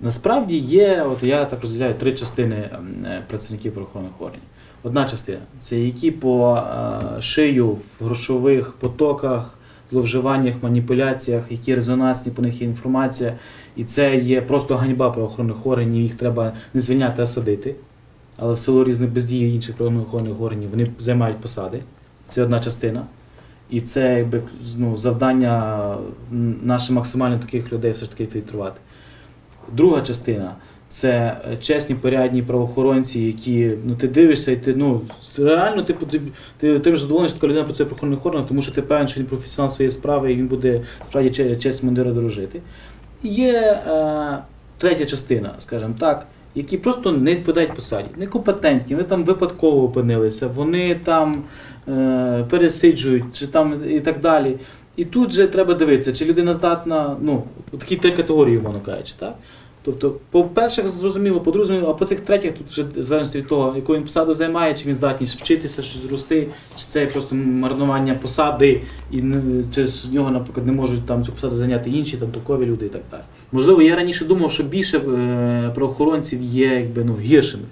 Насправді є, от я так розділяю три частини ем, е, працівників правоохоронних органів. Одна частина це які по е, шию в грошових потоках, зловживаннях, маніпуляціях, які резонансні по них є інформація. І це є просто ганьба правоохоронних органів, їх треба не звільняти, а садити. Але в силу різних бездій інших правоохоронних органів вони займають посади. Це одна частина. І це якби ну, завдання наше максимально таких людей все ж таки фільтрувати. Друга частина це е, чесні, порядні правоохоронці, які ну ти дивишся, і ти ну реально типу, ти, ти, ти задоволений, що така людина працює в правоохоронних органах, тому що ти певен, що він професіонал своєї справи і він буде справді честь мундира дорожити. І Є е, третя частина, скажімо так, які просто не відповідають посаді, некомпетентні, вони там випадково опинилися, вони там е, пересиджують чи там і так далі. І тут же треба дивитися, чи людина здатна, ну, такі три категорії, умовно кажучи, так? Тобто, по перших зрозуміло, по друге а по цих третіх тут вже залежно від того, яку він посаду займає, чи він здатний вчитися, щось зрости, чи це просто марнування посади, і чи з нього, наприклад, не можуть там цю посаду зайняти інші там толкові люди і так далі. Можливо, я раніше думав, що більше е, правоохоронців є якби ну гіршими.